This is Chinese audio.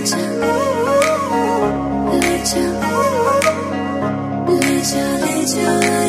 let you go